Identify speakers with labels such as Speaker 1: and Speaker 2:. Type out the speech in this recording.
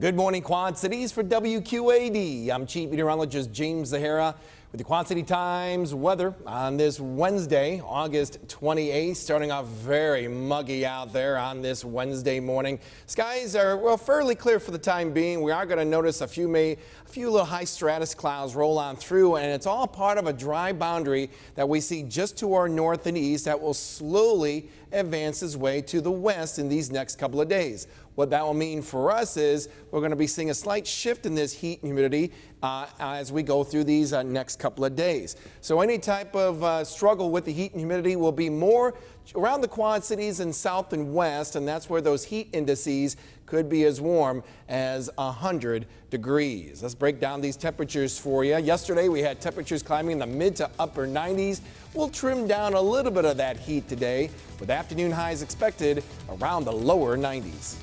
Speaker 1: Good morning, Quad Cities for WQAD. I'm Chief Meteorologist James Zahara with the Quad City Times weather on this Wednesday, August 28th. Starting off very muggy out there on this Wednesday morning. Skies are well fairly clear for the time being. We are going to notice a few may a few little high stratus clouds roll on through, and it's all part of a dry boundary that we see just to our north and east that will slowly advance its way to the west in these next couple of days. What that will mean for us is we're going to be seeing a slight shift in this heat and humidity uh, as we go through these uh, next couple of days. So any type of uh, struggle with the heat and humidity will be more around the Quad Cities and south and west, and that's where those heat indices could be as warm as 100 degrees. Let's break down these temperatures for you. Yesterday we had temperatures climbing in the mid to upper 90s. We'll trim down a little bit of that heat today with afternoon highs expected around the lower 90s.